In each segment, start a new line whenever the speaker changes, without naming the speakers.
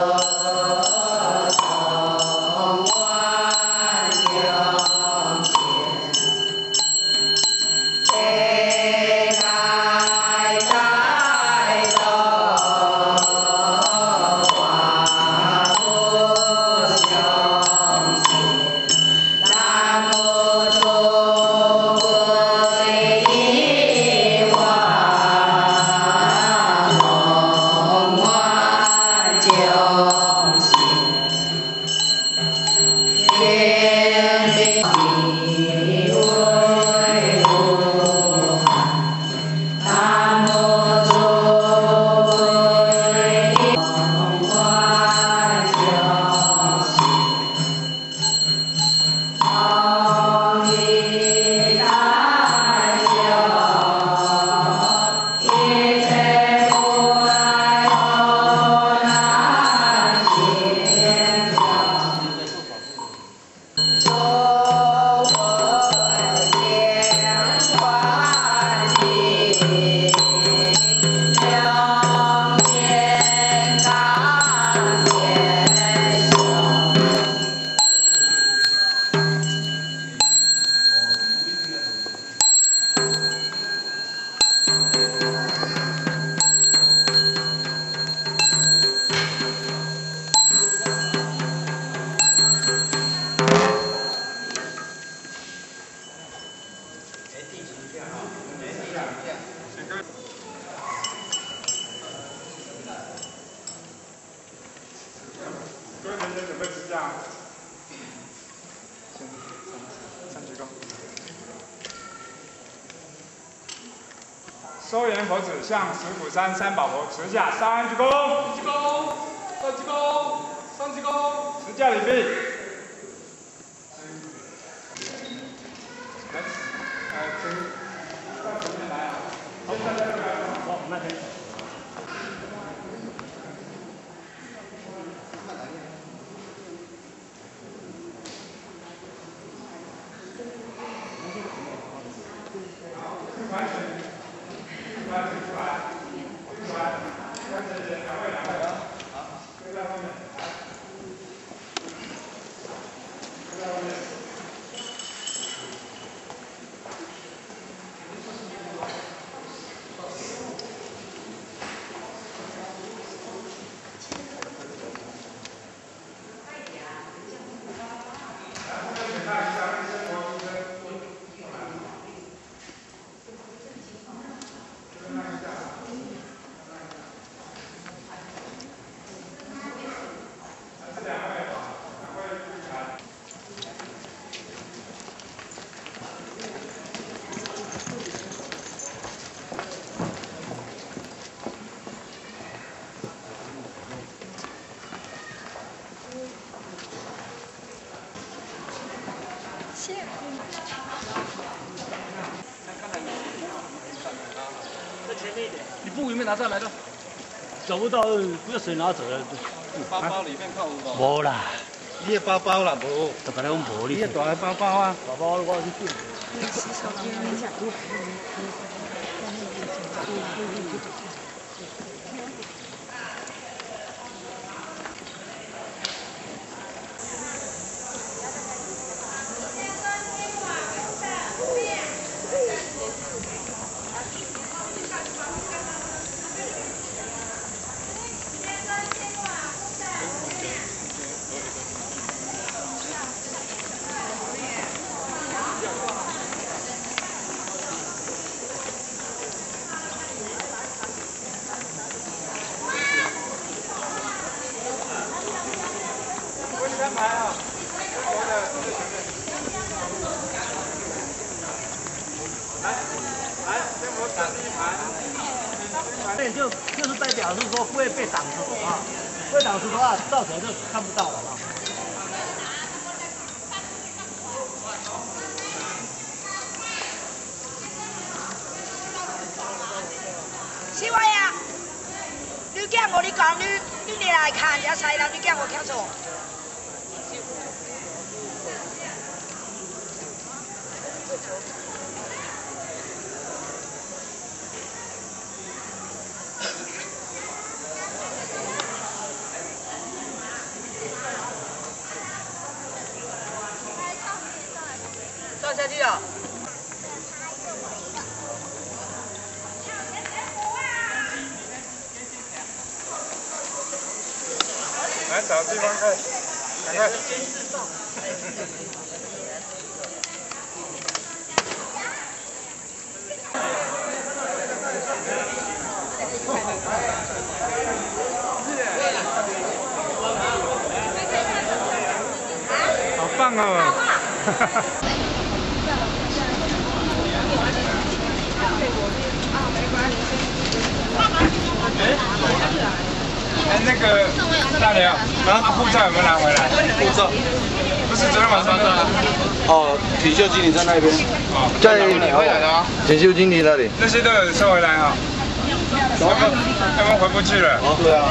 Uh... 周元佛子向石鼓山三宝佛持下三鞠躬，
一鞠躬，二鞠躬，三鞠躬，
持下礼毕。
拿上来的，
找不到，不要谁拿走了。
包包里面看，不到。
没啦，
你也包包啦，无，
你
也带来包包啊，
包包我去
做。ماشي ماشي 是哦，检修经理在那边。哦，在哪里
回来的啊？检修经理那里。那些都有车回来啊？他们他们回不去了。对啊。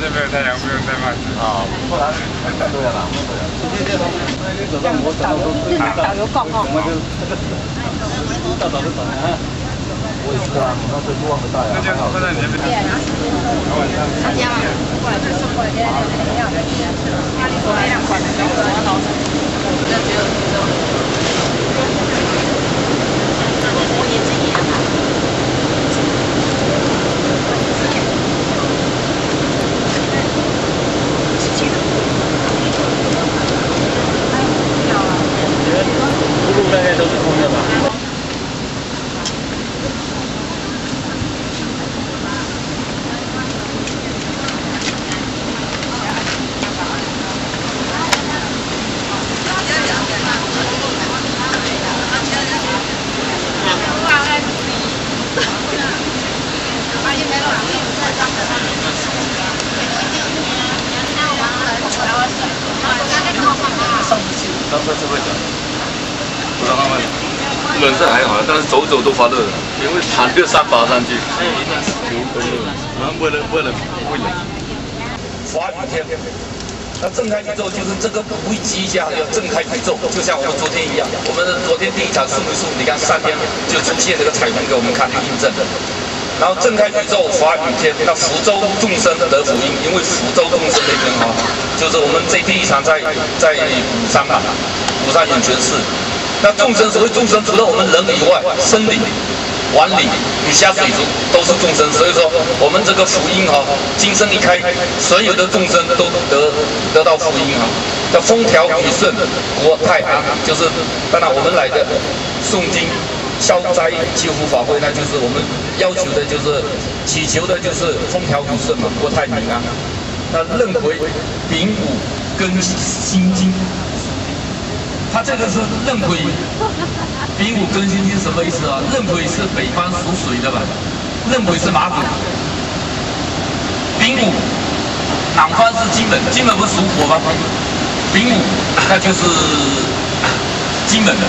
这边太阳，不用戴帽子。啊，过来，都了，都来了。这边这边，那
边
走到码头，码头高哈，我们就这个。我们走到这等哈。我一过来，那是多大呀？
看见没有？看见了。过
来，
这
送货的，
这个两块钱，他
那
个
两块钱，然后
我
们这只有两。公
路那些都是空的吧。
这还好，但是走走都发热，因为汗个三把上去。还有一段是求的，为了为了为了。
华顶天，那正开宇宙就是这个不会积压的正开宇宙，就像我们昨天一样，我们昨天第一场是不是？你看三天就出现这个彩虹给我们看，就印证了。然后正开宇宙华语天，那福州众生得福音，因为福州众生那边哈，就是我们这第一场在在武山嘛，武山永泉寺。那众生所谓众生，除了我们人以外，生理、王里、鱼下水族都是众生。所以说，我们这个福音哈，今生一开，所有的众生都得得到福音哈，叫风调雨顺、国泰安。就是当然我们来的诵经、消灾祈福法会，那就是我们要求的就是祈求的就是风调雨顺嘛、国泰民安。那认回丙午根心经。他这个是壬癸丙午庚辛金什么意思啊？壬癸是北方属水的吧？壬癸是马祖，丙午，南方是金门，金门不属火吗？丙午那就是金门的，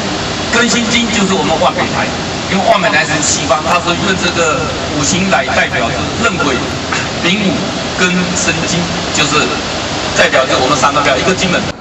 庚辛金就是我们望北台，因为望北台是西方，它是用这个五行来代表着壬癸、丙午、庚申金就是代表着我们三个表，一个金门。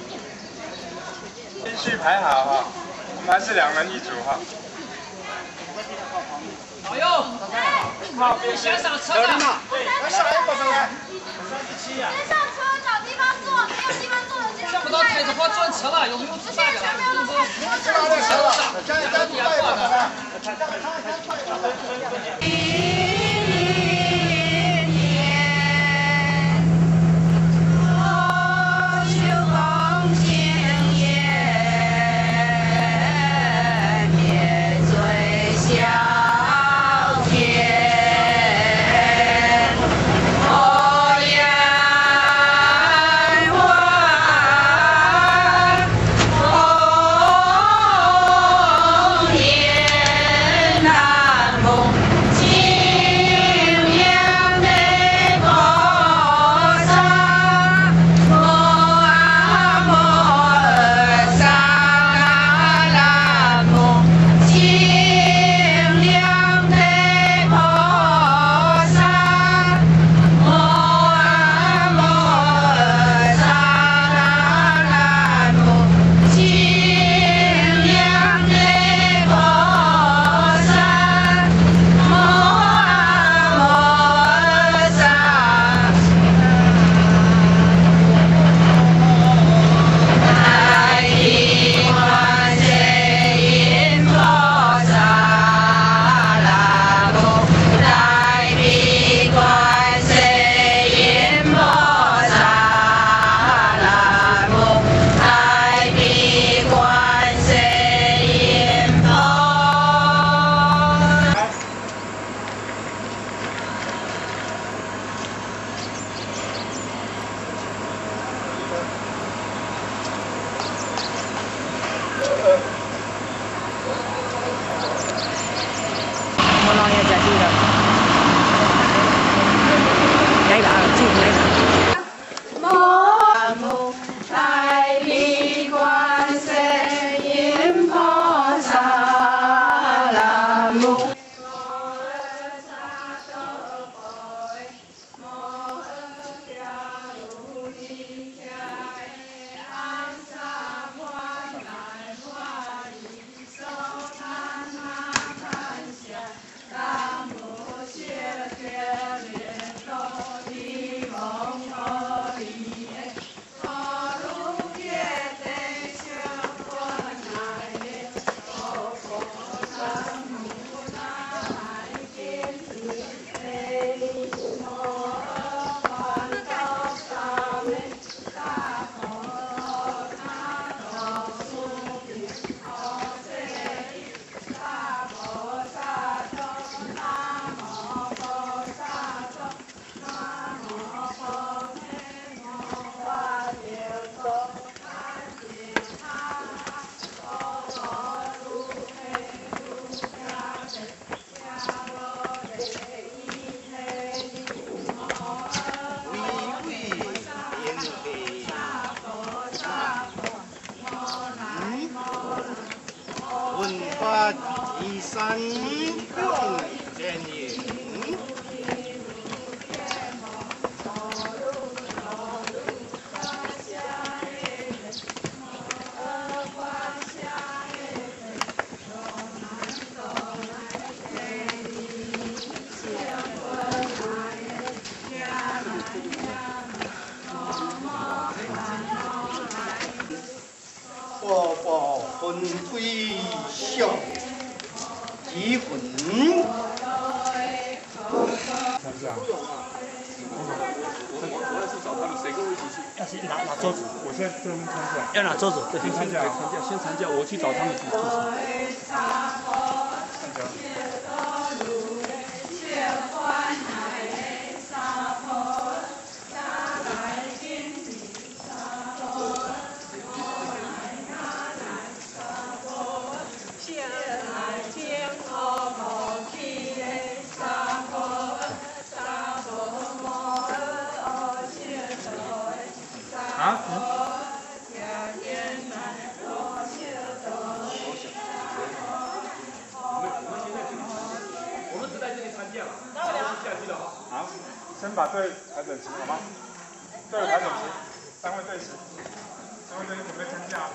顺序排好哈，我们还是两人一组哈。
哎呦，老兵先上车了，他啥也不说啊。
先上车找地方坐，没有地方坐了，先上车。
想不到车子跑转车了，有没有
之前那个。是
哪辆车
了？加
加快一
点吧。走走。对，
排整齐好吗？对，排整齐。三位对齐，三位准备参加。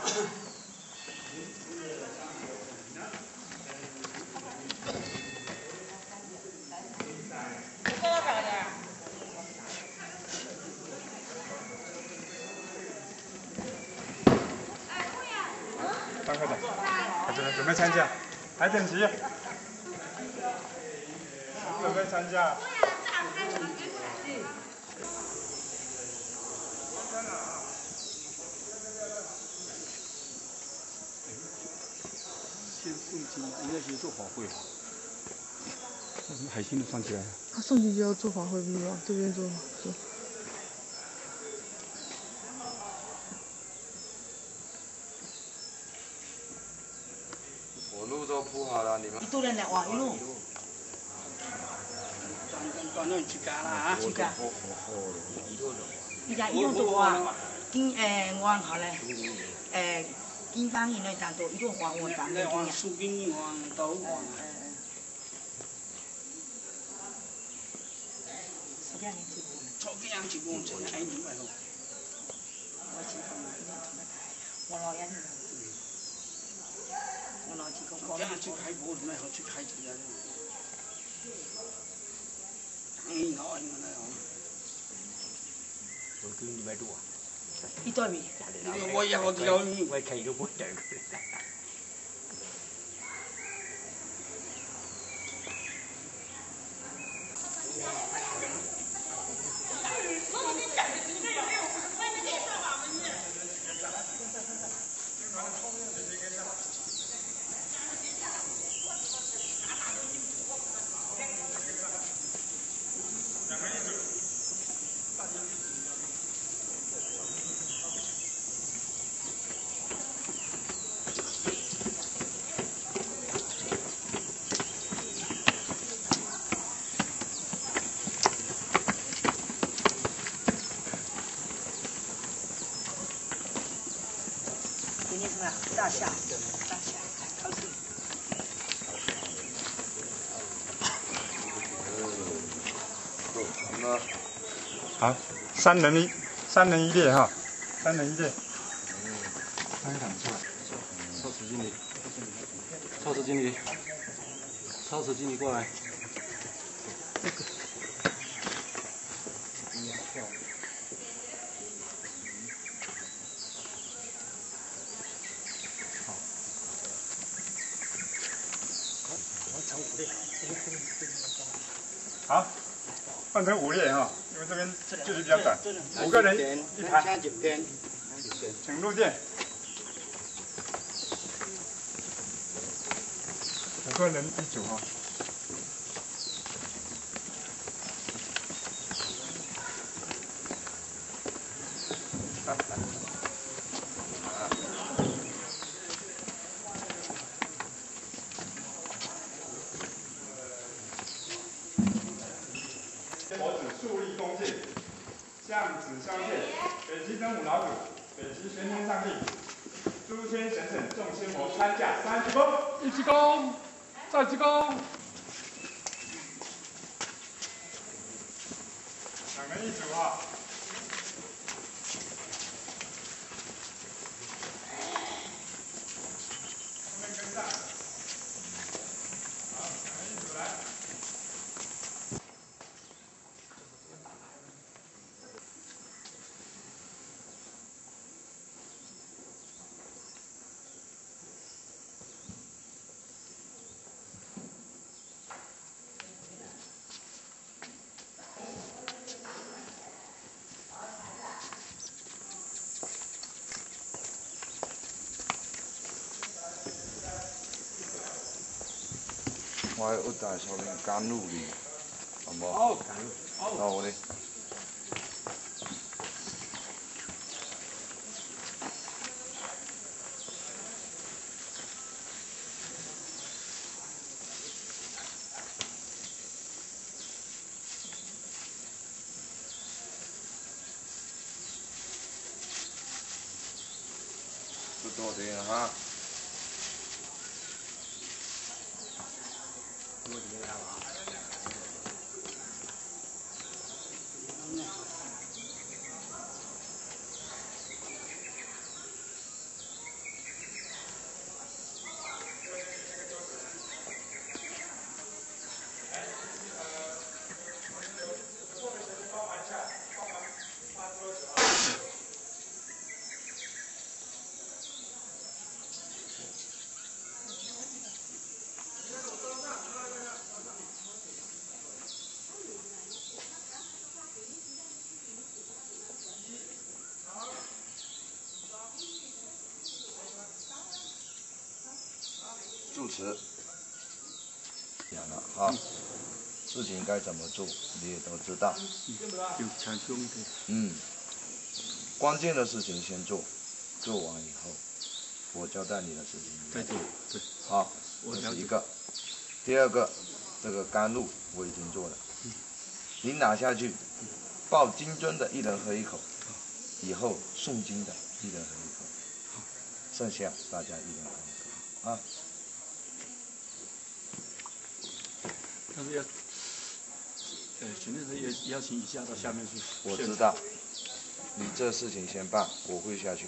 多少点？三刻准备准备参加，还整齐，准备参加。
应该先做花卉吧。什么海星都上去了。
他上去就要做花卉，不是吗？这边做做。
我路都铺好了，你们。
一路来挖一路。一家一路走啊，跟诶安好嘞，诶。金刚以内打多，一个黄我打没有呀。
树根黄都黄。
số cái ăn chỉ
buồn số cái ăn chỉ buồn chứ ai những vậy luôn
我只同埋呢同得我落人我落只個
講。一出睇冇咩，我出睇住人。哎，我我我。
我跟你買多
啊。你
倒霉！我呀，
我
倒我开一个
好，三人一三人一列哈，三人一列。
超市经理，超市经理，超市经理过来。
五列哈，因为这边距离比较短，五个人一排。成都店，五个人一组哈。我
有大少年甘露里，好不？到我哩。讲了啊，事情该怎么做你也都知道。嗯，关键的事情先做，做完以后我交代你的事情
再做。对。
好，这是一个。第二个，这个甘露我已经做了，你拿下去，抱金尊的一人喝一口，以后送金的一人喝一口，剩下大家一人喝一口啊。
他是要，呃，肯定是要邀请一下到下面去。
我知道，你这事情先办，我会下去。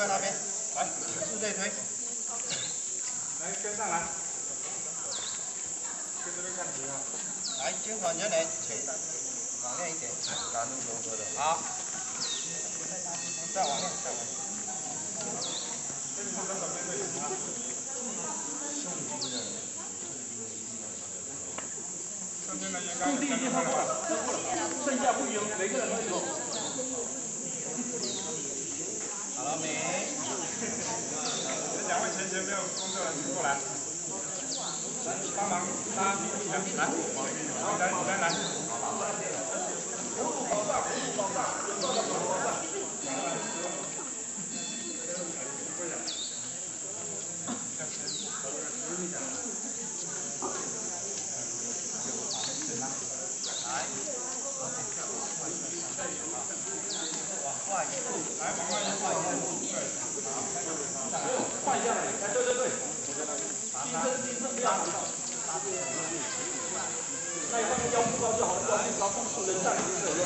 在那边，来，这一推，
来跟上来，接着练习啊，
来，军团员来，请，刚一点，
的，
好。
换换一下，
再
放个腰不
高就好了，腰不
高，不能站直了。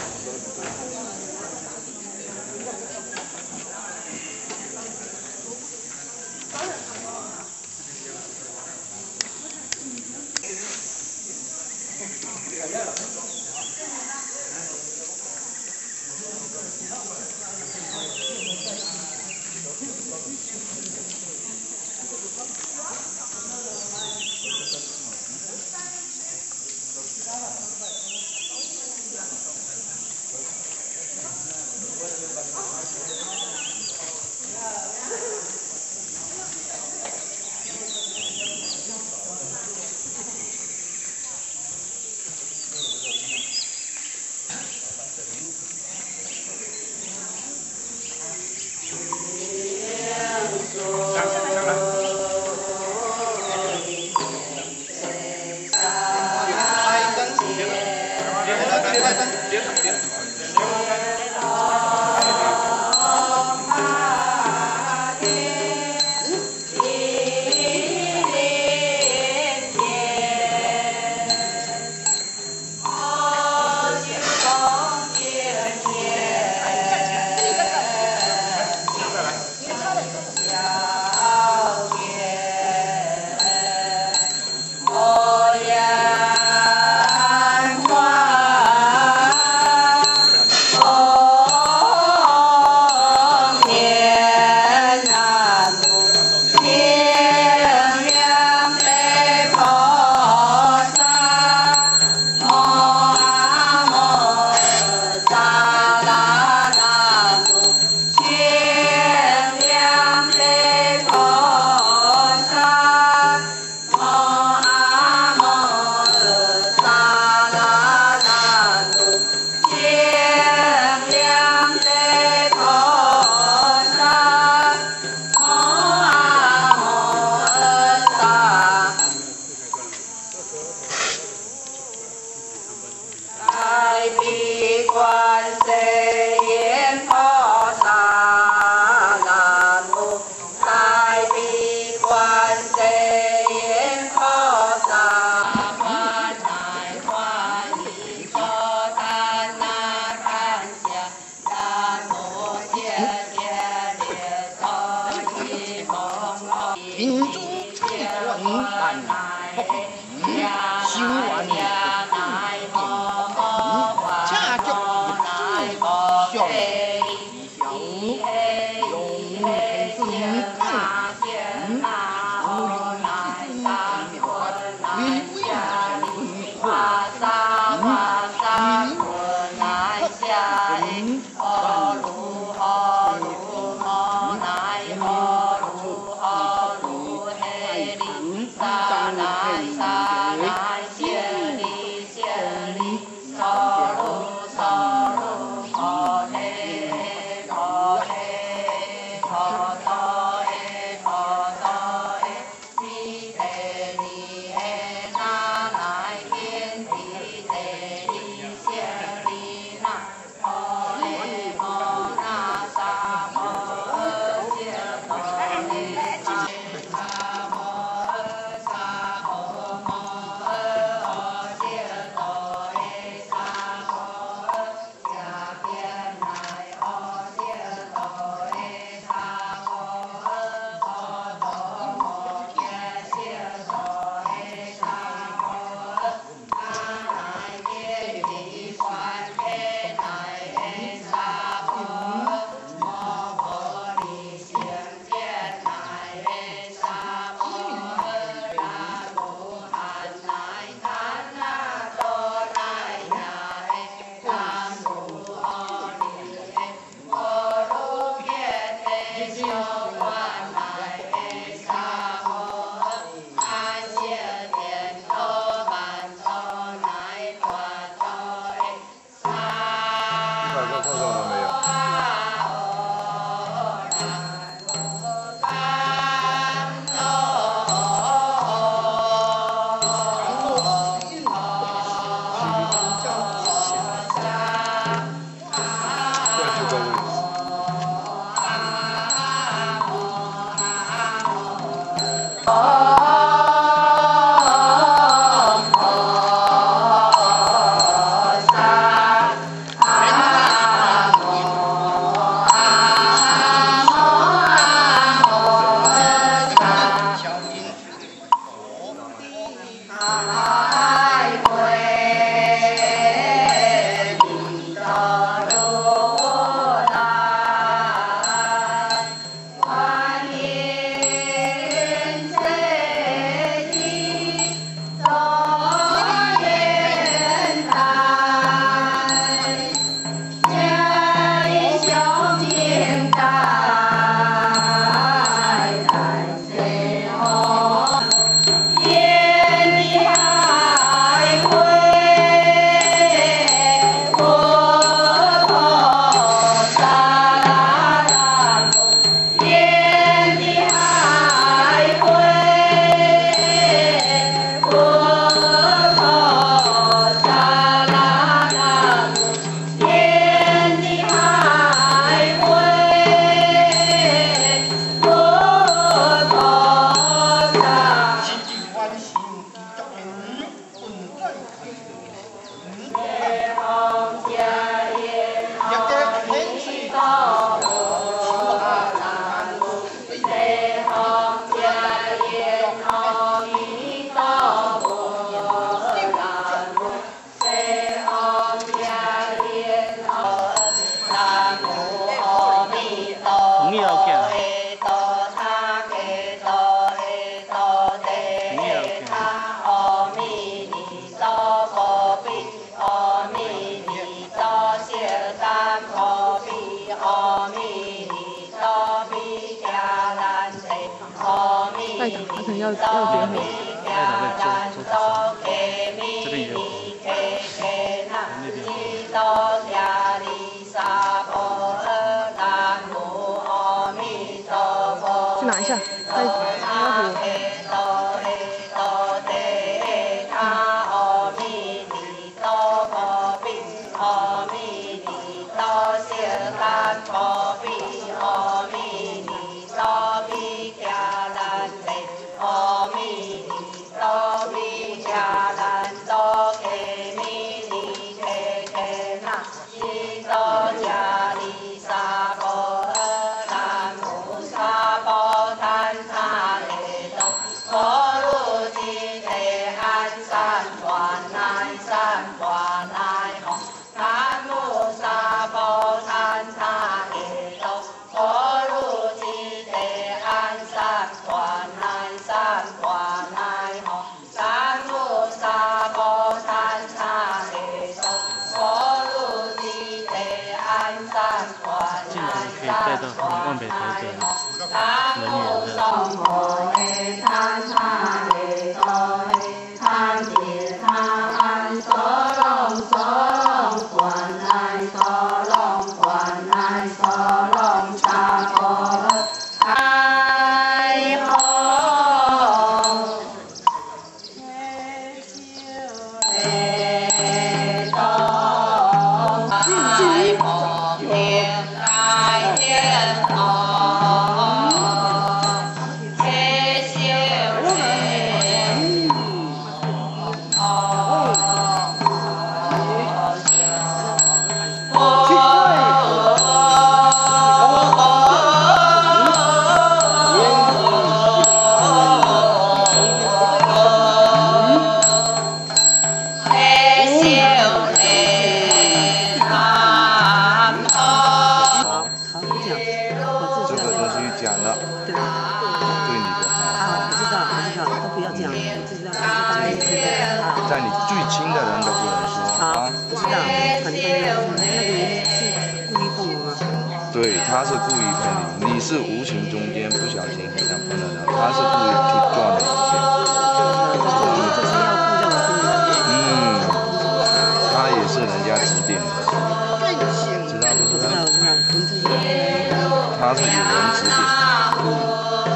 他自己人指点，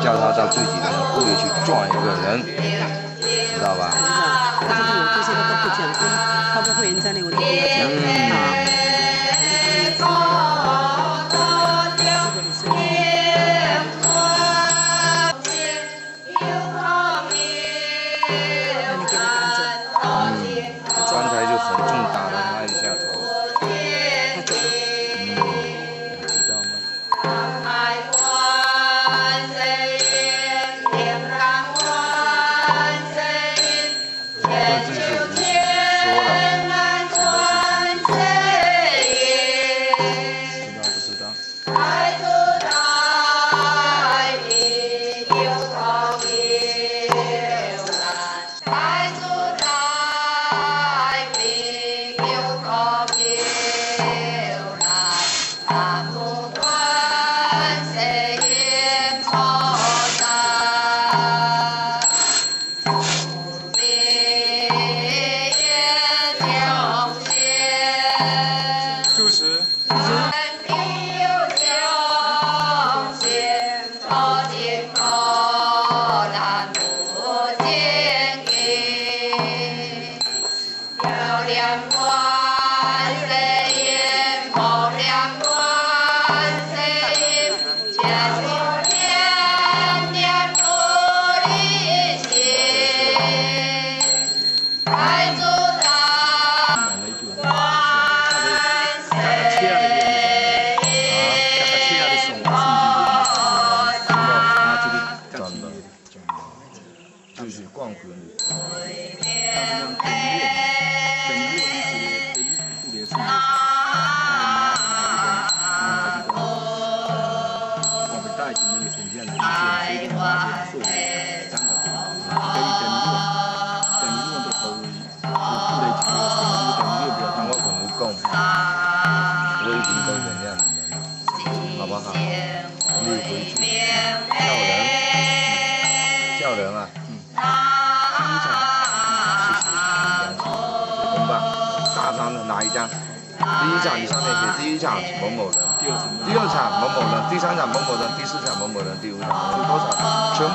叫他到自己的后面去撞一个人，知道吧？
这就是我这些都不讲，他不会演战的，我都不讲。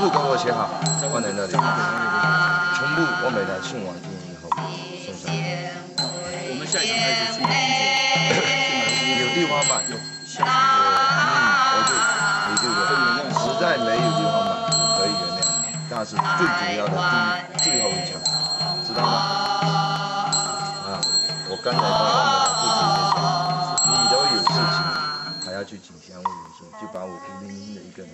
部给我写好，在放在那里。全部我每台送完今天以后送上来。
我们下一场开始去，
有地方买有香嗯，我就你就原谅。实在没有地方买，我可以原谅你。但是最主要的最后一场，知道吗？啊，我刚才帮你们布置的，你都有事情，还要去请香火，所以就把我孤零零的一个人。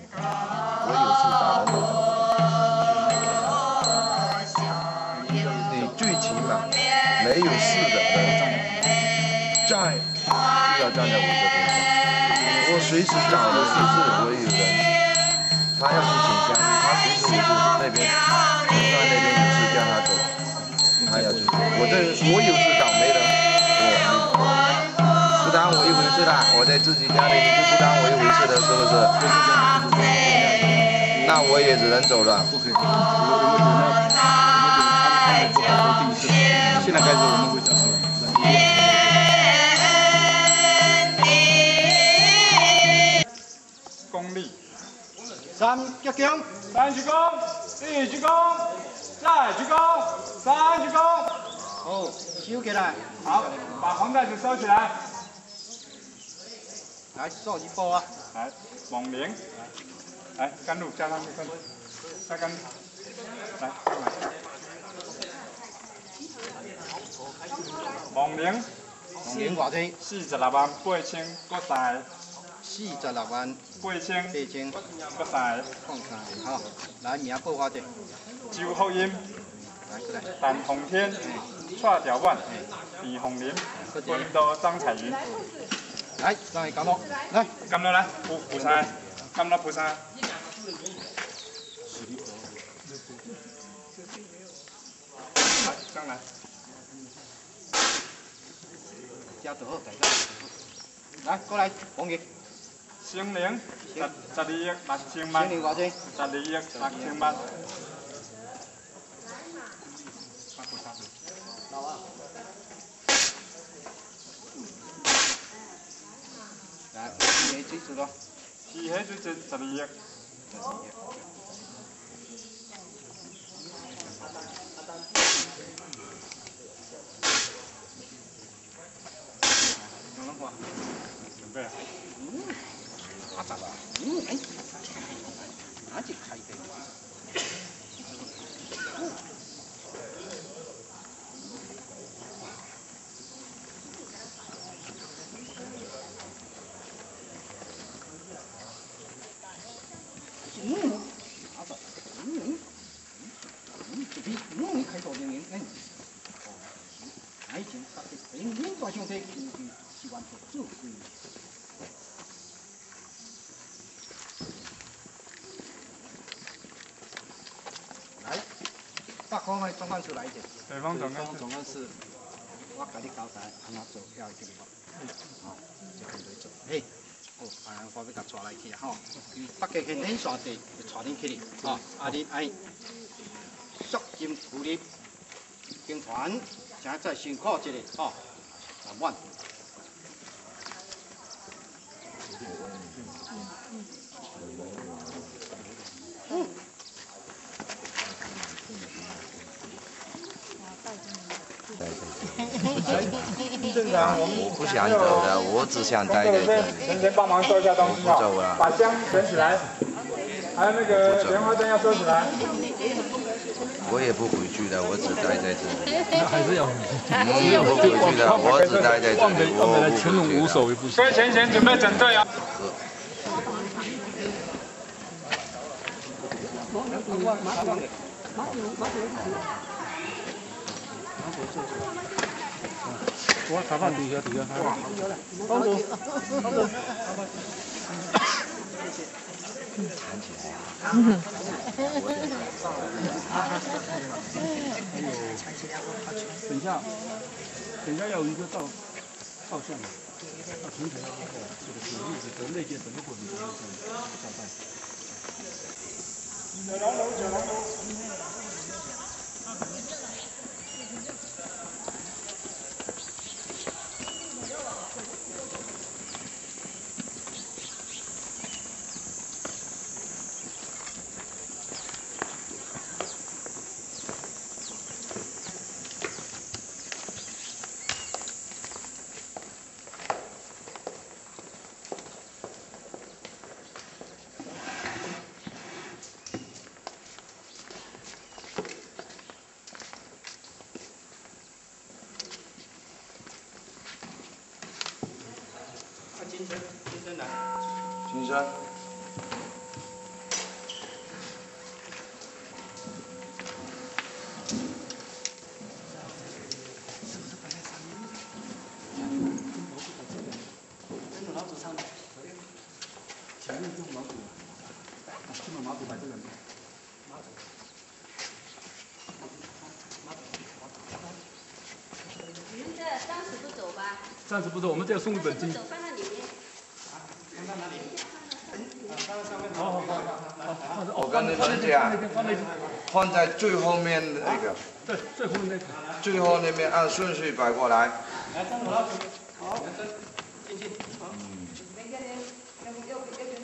其实找的是事，不是有人。他要去请香，他随时有是那边皇上那边有是叫他走，他要去我这我有事倒霉了，我你不当我一回事了，我在自己家里就不当我一回事了，是不是？那我也只能走了，
不可以。我们等一下，我们等一他们他们他们。
鞠躬，
三鞠躬，一鞠躬，再鞠躬，三鞠躬。
好，收起来。
好，把黄盖子收起来。
来，做一波啊。
来，王明。来，甘露加上一份。再根。来。
王明，王明
四十六万八千过三。
四十六万
八千
八千
八台，
放开哈！来名报发的，
赵福英，
来过来，
单洪天，蔡条万，李红林，郭多，张彩云，
来，来，
甘罗来，菩菩萨，
甘罗菩萨，来，来，过来，红
杰。Siêng liếng, chả đi yếc, bạc siêng mặt. Siêng
liếng có gì? Chả đi yếc, bạc siêng mặt. Đâu à? Đã, chi hết chút rồi đó. Chi hết chút trên chả đi yếc. Chả đi yếc. Nó 朝はうないってないマジ回転は。北方总管出来一点，
北方
总管是，我给你交代，让他做下一个好、方，好，这边来做，好，啊，我被甲抓来去啊！吼，北个天天抓地，就抓恁去的，好，阿弟，哎，缩进处理军团，请再辛苦一下，好，
一万。我
不想走的，我只想待在这里。
钱钱帮忙收一下东西把箱捡起来，还有那个莲花灯要收起来。
我也不回去的，我只待在这里。
还是
我不回去的，我只待在这里，我
群龙无首也不行。
给准备整队啊。
我炒饭底下底下还有好走，好走。嗯，团结啊！嗯哼，我得上来一个。啊啊啊！还有，团结，好去。等下，等下要有一
个到到线
的，他
从头到尾这个主力和内线什么伙计都是在
下下蛋。暂时不
多，我们再送一本经。
放在里面，
放哪里？
放到上面。好
好好，好放在放在最后面那个。
对，最后那个。
最后那边按顺序摆过来。
来，好，进好，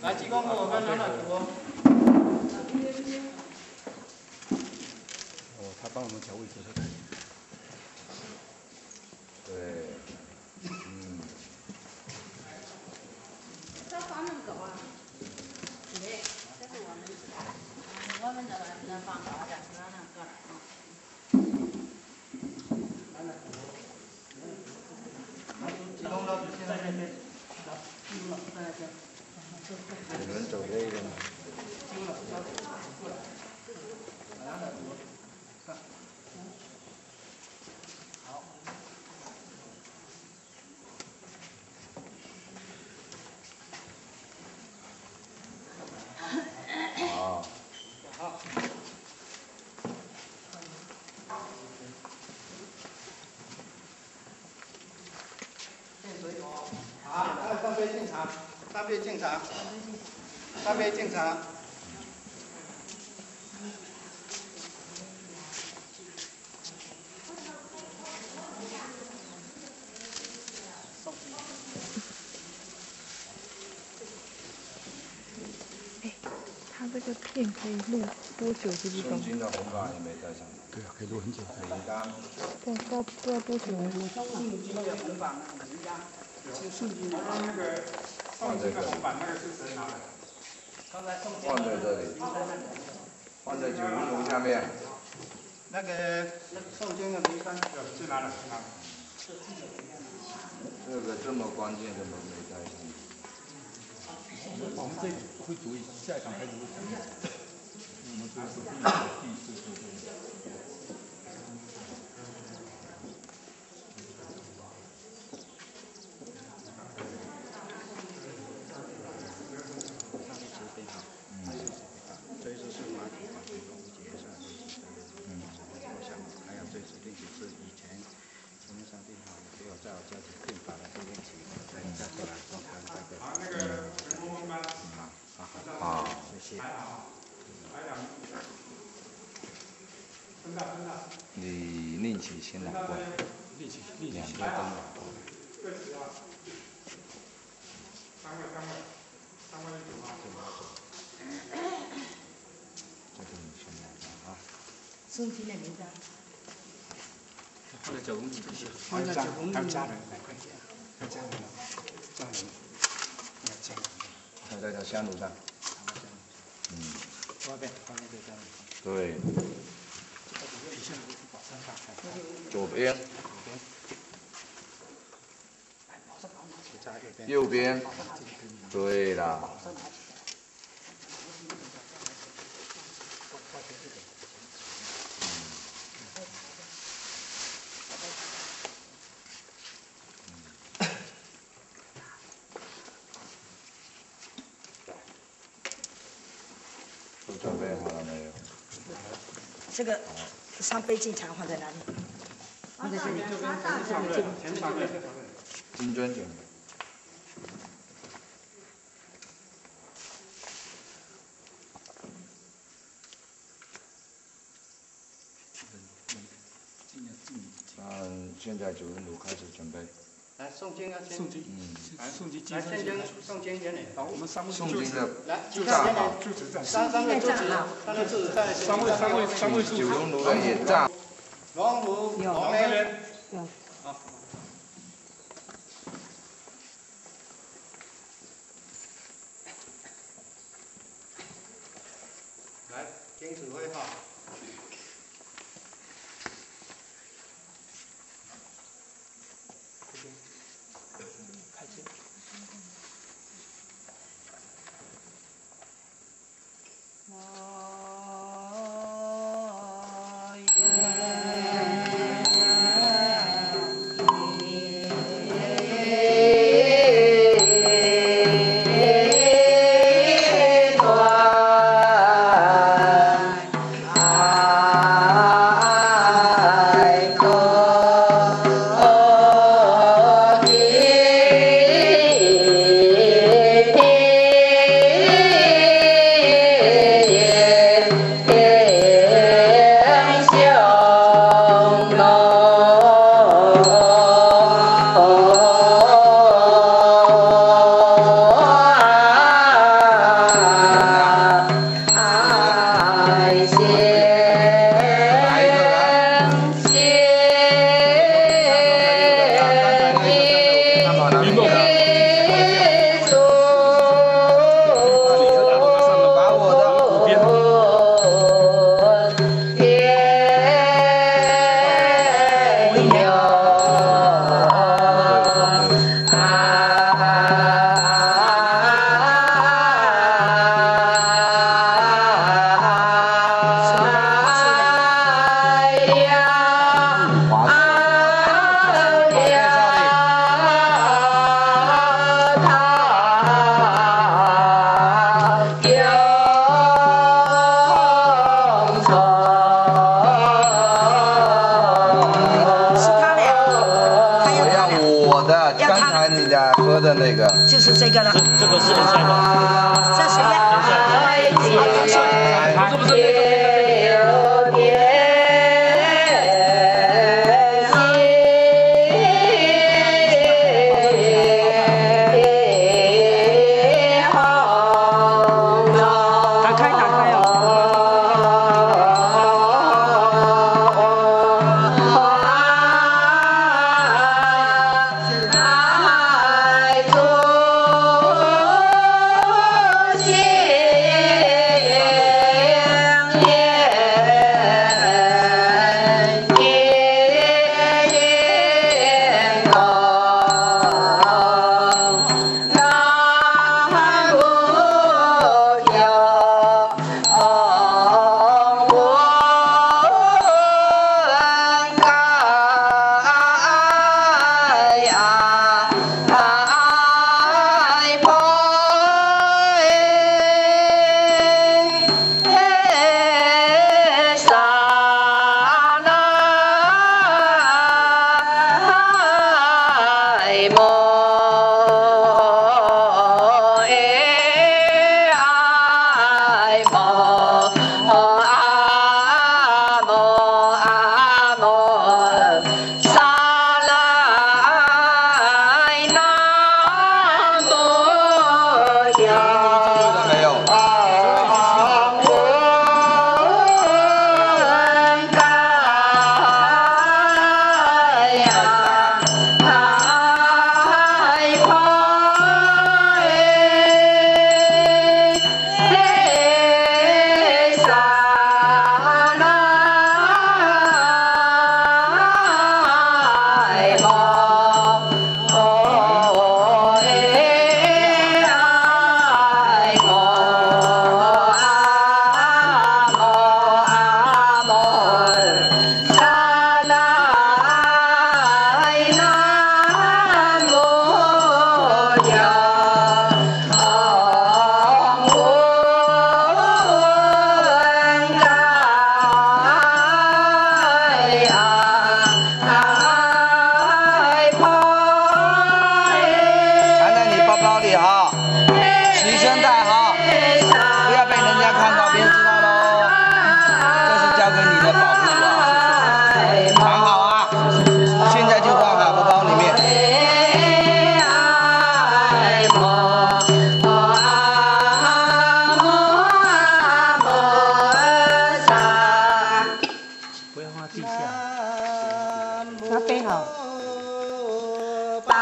来，激光哥，我跟老老主。哦，
他帮我们调位置
三杯敬茶，三杯敬茶。
这个片可以录多久
的地方？
对啊，可以录很久。
不知道不知道多久了。
放在
这里。刚
才宋坚
放在这里。放在九龙楼下面。
那个那个宋坚的门，又
是去哪的？谁拿的？
这个这么关键的门没带。
我们这会注意下，一场开始会注意。我们这是第一次，
第一次做。中
间那两
张，
放在九宫里，
放在九宫格，他加了两块
钱，在条香炉上，嗯，
边，
对，左边，右边，对了。
这个三倍镜长放在哪里？放在这面，放在上面，
前面上面，前面上面。
金砖卷。嗯，现在九任炉开始准备。
来送金啊！
金，
嗯，
来
送金，
来千金，送金点嘞，
好，我们三
份柱子，
来
几票啊？
三三个柱子，三个柱子，
三位三位三位柱
九龙炉也炸，
龙炉，
有
没阿弥好。
佛。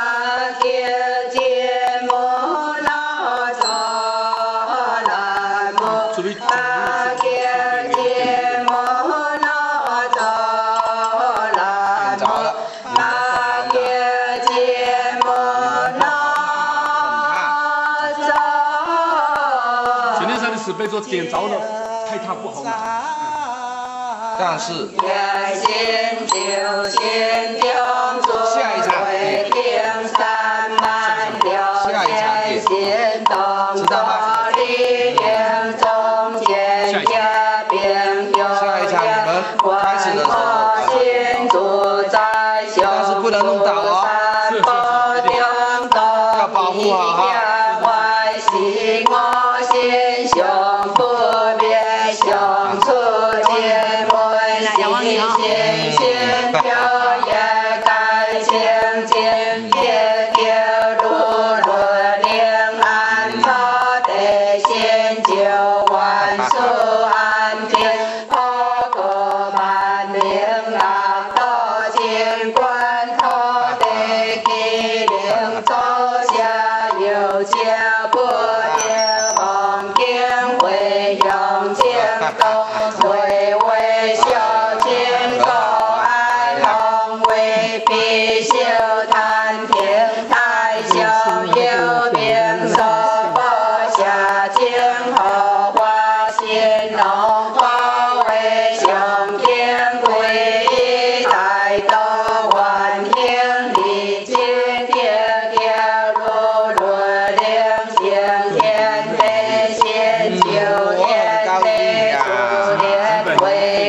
阿弥
但是。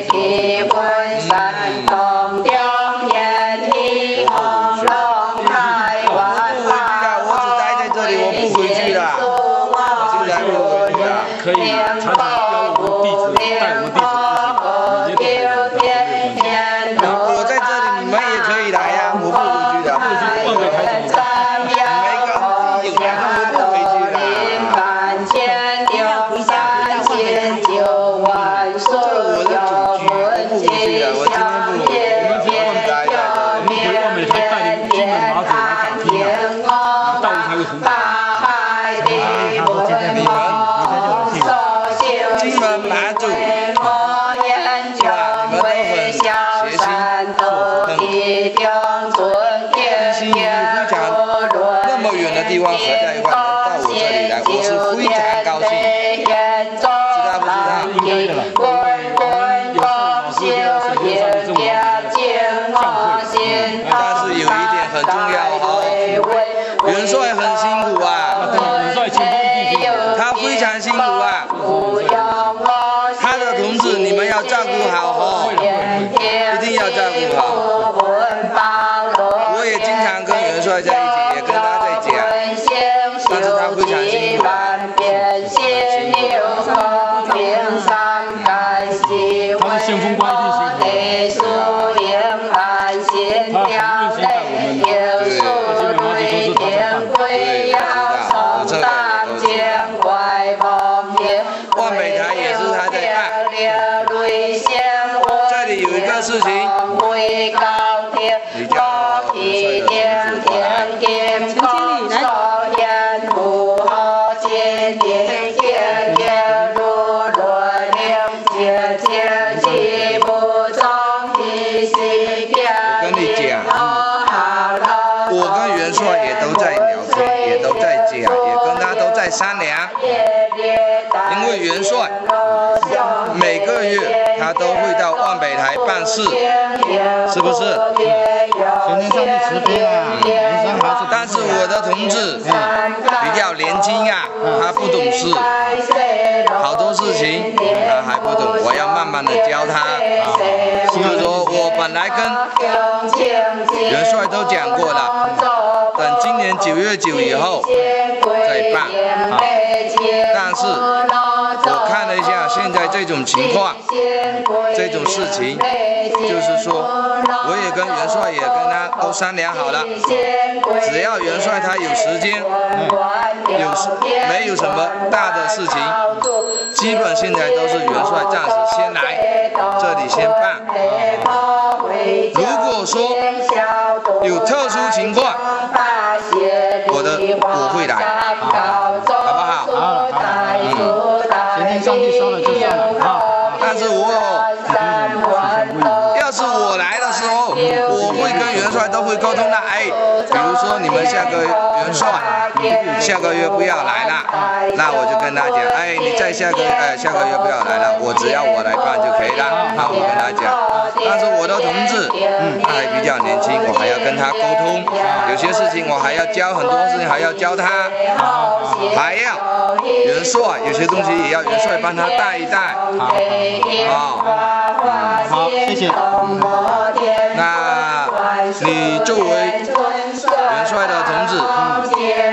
que pois 是，是不是？天
上
但是我的同志比较年轻啊，他不懂事，好多事情他还不懂，我要慢慢的教他。就是说我本来跟元帅都讲过了，等今年九月九以后再办。但是。在这种情况，这种事情，就是说，我也跟元帅也跟他都商量好了，只要元帅他有时间，有没有什么大的事情，基本现在都是元帅暂时先来这里先办。如果说有特殊情况。沟通了哎，比如说你们下个月元帅，下个月不要来了，那我就跟他讲，哎，你再下个哎下个月不要来了，我只要我来办就可以了。那我跟他讲，但是我的同志，嗯，他还比较年轻，我还要跟他沟通，有些事情我还要教很多事情还要教他，还要元帅，有些东西也要元帅帮他带一带。好，
好，谢谢。
那。你作为元帅的同志，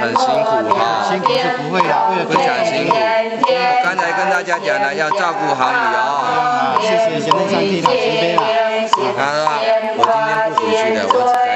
很辛苦哈，
辛苦是不会的，
分享辛苦。刚才跟大家讲了，要照顾好你哦，
谢谢。贤内长替他慈悲了，
你看我今天不回去的，我。只